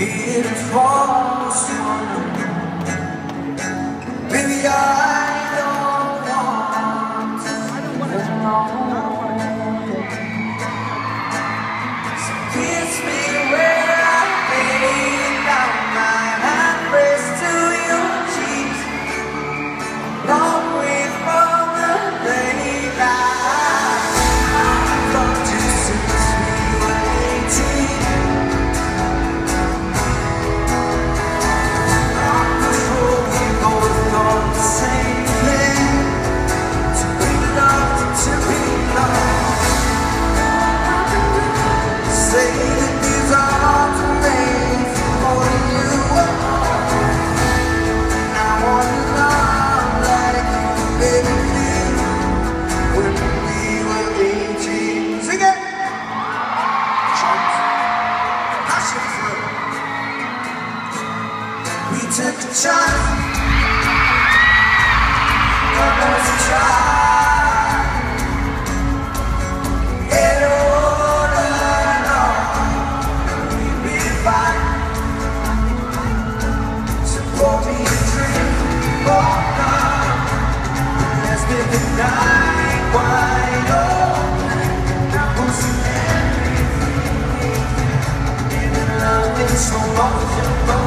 Baby, We took a chance. That was a try. Get older, we'll be pour me a drink, oh no. Let's get the night wide open. são tão